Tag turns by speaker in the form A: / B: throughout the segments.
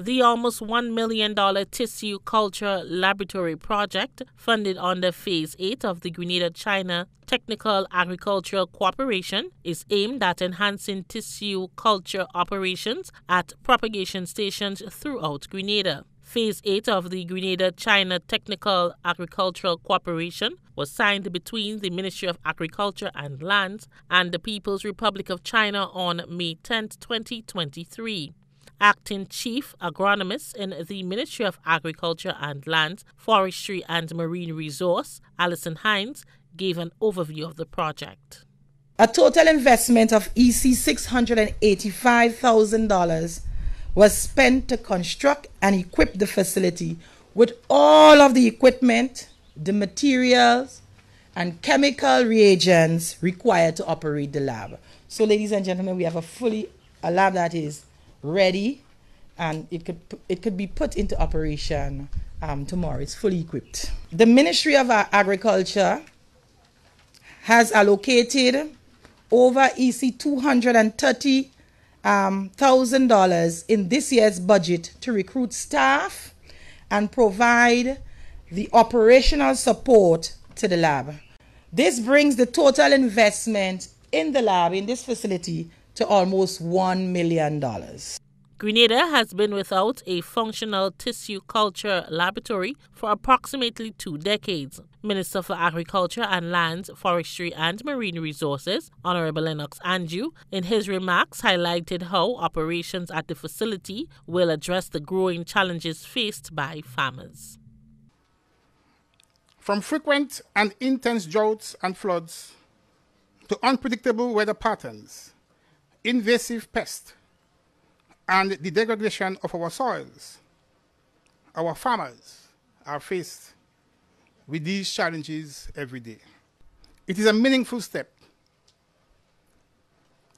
A: The almost $1 million tissue culture laboratory project, funded under Phase 8 of the Grenada China Technical Agricultural Cooperation, is aimed at enhancing tissue culture operations at propagation stations throughout Grenada. Phase 8 of the Grenada China Technical Agricultural Cooperation was signed between the Ministry of Agriculture and Lands and the People's Republic of China on May 10, 2023. Acting Chief Agronomist in the Ministry of Agriculture and Lands, Forestry and Marine Resource, Alison Hines, gave an overview of the project.
B: A total investment of EC $685,000 was spent to construct and equip the facility with all of the equipment, the materials, and chemical reagents required to operate the lab. So, ladies and gentlemen, we have a fully a lab that is ready, and it could it could be put into operation um, tomorrow. It's fully equipped. The Ministry of Agriculture has allocated over EC two hundred and thirty um, thousand dollars in this year's budget to recruit staff and provide the operational support to the lab. This brings the total investment in the lab in this facility to almost $1 million.
A: Grenada has been without a functional tissue culture laboratory for approximately two decades. Minister for Agriculture and Lands, Forestry and Marine Resources, Honorable Lennox Andrew, in his remarks highlighted how operations at the facility will address the growing challenges faced by farmers.
C: From frequent and intense droughts and floods to unpredictable weather patterns, invasive pests, and the degradation of our soils. Our farmers are faced with these challenges every day. It is a meaningful step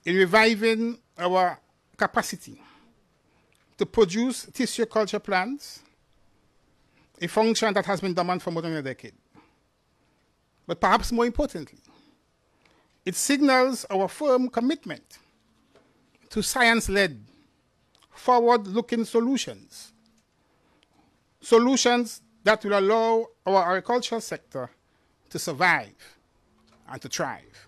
C: in reviving our capacity to produce tissue culture plants, a function that has been dormant for more than a decade. But perhaps more importantly, it signals our firm commitment to science led, forward looking solutions. Solutions that will allow our agricultural sector to survive and to thrive.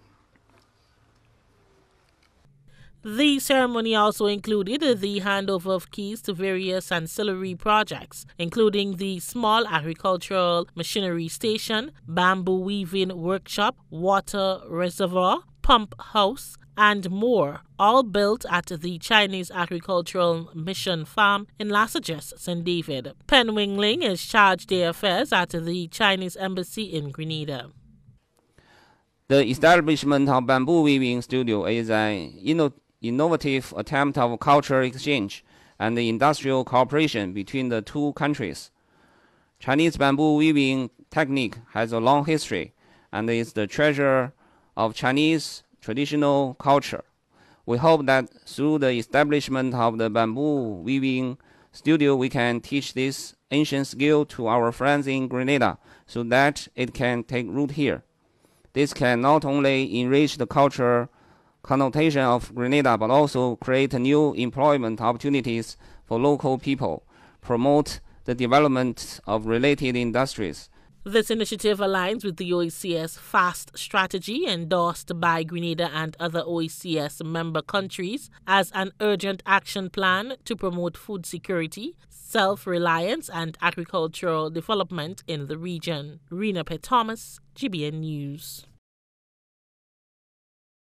A: The ceremony also included the handover of keys to various ancillary projects, including the small agricultural machinery station, bamboo weaving workshop, water reservoir, pump house, and more, all built at the Chinese Agricultural Mission Farm in La Sagesse, St. David. Pen Wingling is charged chargé d'affaires at the Chinese Embassy in Grenada.
D: The establishment of Bamboo Weaving Studio is an inno innovative attempt of cultural exchange and industrial cooperation between the two countries. Chinese bamboo weaving technique has a long history and is the treasure of Chinese traditional culture. We hope that through the establishment of the bamboo weaving studio, we can teach this ancient skill to our friends in Grenada so that it can take root here. This can not only enrich the cultural connotation of Grenada, but also create new employment opportunities for local people, promote the development of related industries,
A: this initiative aligns with the OECS FAST strategy endorsed by Grenada and other OECS member countries as an urgent action plan to promote food security, self reliance, and agricultural development in the region. Rena P. Thomas, GBN News.